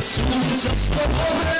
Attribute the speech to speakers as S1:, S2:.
S1: Jesús es